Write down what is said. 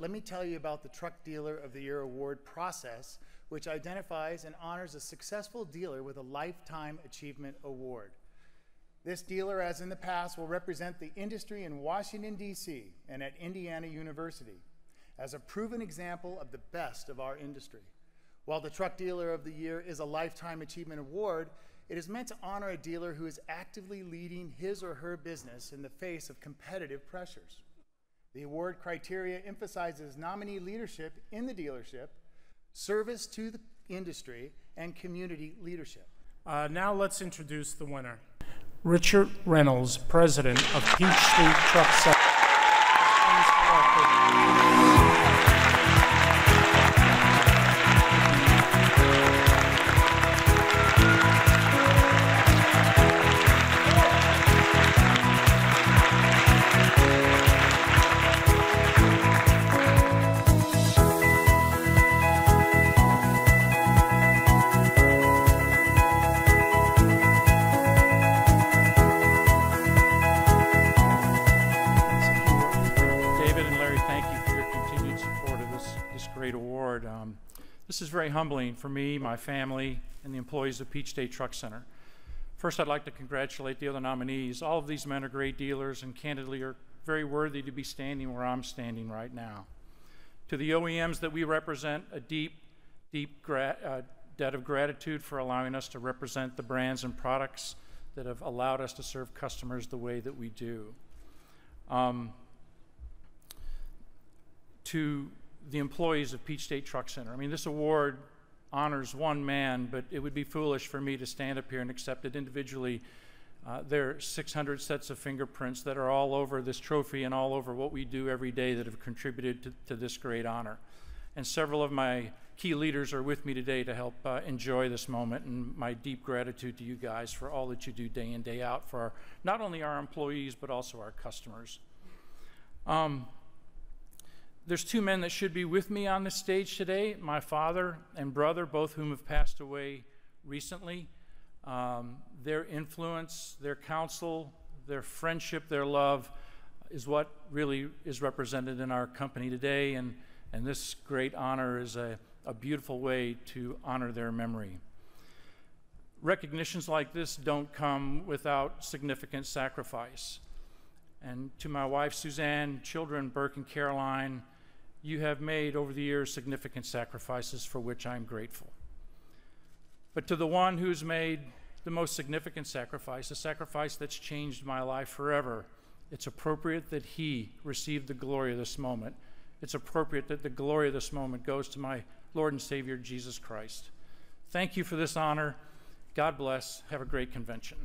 let me tell you about the Truck Dealer of the Year award process, which identifies and honors a successful dealer with a Lifetime Achievement Award. This dealer, as in the past, will represent the industry in Washington, D.C. and at Indiana University as a proven example of the best of our industry. While the Truck Dealer of the Year is a Lifetime Achievement Award, it is meant to honor a dealer who is actively leading his or her business in the face of competitive pressures. The award criteria emphasizes nominee leadership in the dealership, service to the industry, and community leadership. Uh, now let's introduce the winner. Richard Reynolds, president of Peach State Truck Center. Um, this is very humbling for me, my family, and the employees of Peach State Truck Center. First, I'd like to congratulate the other nominees. All of these men are great dealers and candidly are very worthy to be standing where I'm standing right now. To the OEMs that we represent, a deep, deep uh, debt of gratitude for allowing us to represent the brands and products that have allowed us to serve customers the way that we do. Um, to the employees of Peach State Truck Center. I mean, this award honors one man, but it would be foolish for me to stand up here and accept it individually. Uh, there are 600 sets of fingerprints that are all over this trophy and all over what we do every day that have contributed to, to this great honor. And several of my key leaders are with me today to help uh, enjoy this moment, and my deep gratitude to you guys for all that you do day in, day out for our, not only our employees, but also our customers. Um, there's two men that should be with me on the stage today my father and brother, both whom have passed away recently. Um, their influence, their counsel, their friendship, their love is what really is represented in our company today, and, and this great honor is a, a beautiful way to honor their memory. Recognitions like this don't come without significant sacrifice. And to my wife, Suzanne, children, Burke and Caroline, you have made over the years significant sacrifices for which I'm grateful. But to the one who's made the most significant sacrifice, a sacrifice that's changed my life forever, it's appropriate that he receive the glory of this moment. It's appropriate that the glory of this moment goes to my Lord and Savior, Jesus Christ. Thank you for this honor. God bless. Have a great convention.